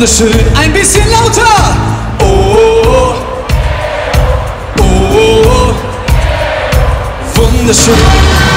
wunderschön. Ein bisschen lauter. Oh, oh, oh, oh, oh. wunderschön.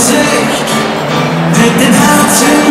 music, take them out to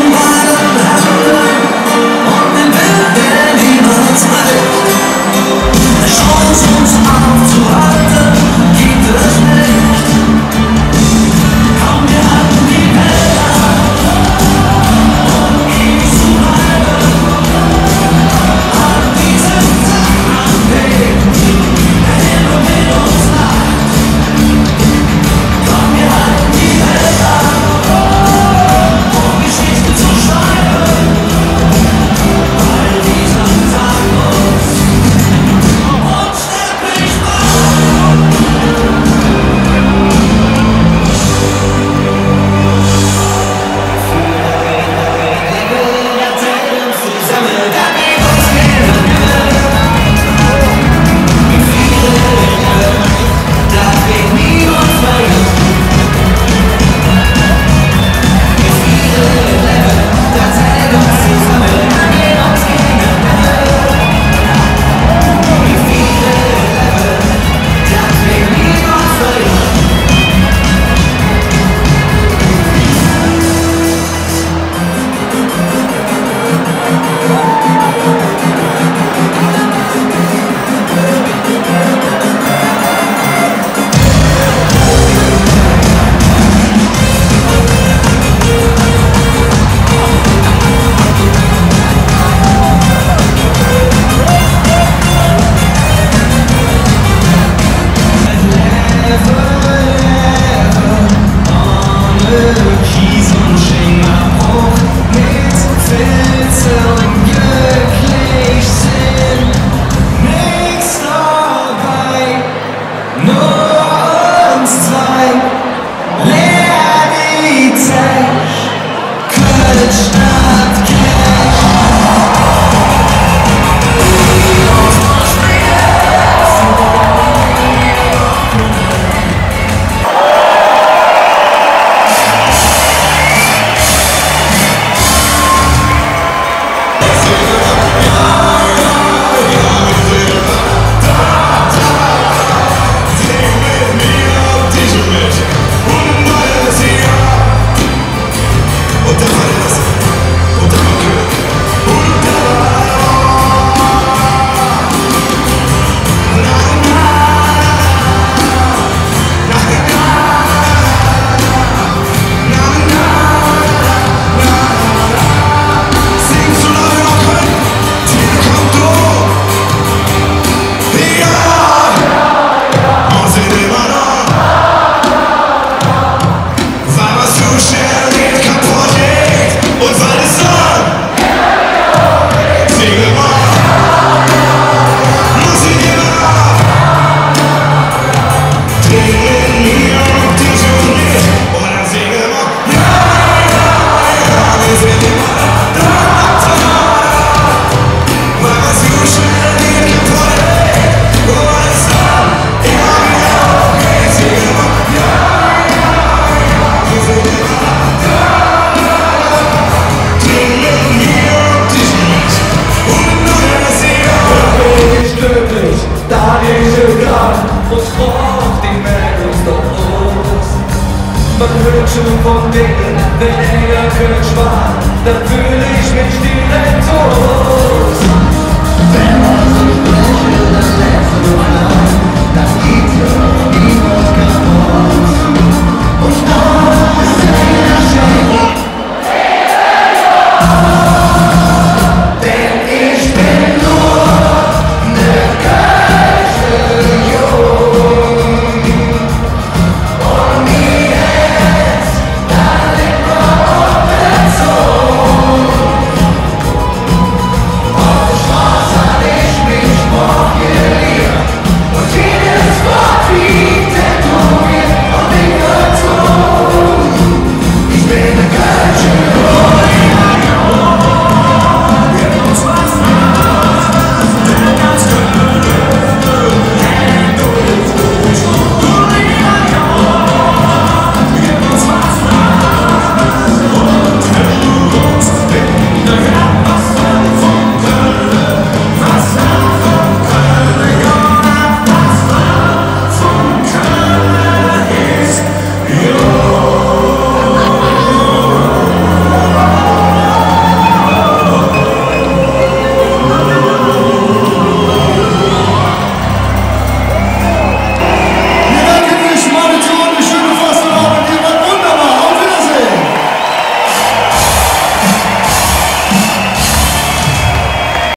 Flut von Dingen, den Ärger können sparen, dann fühle ich mich direkt tot.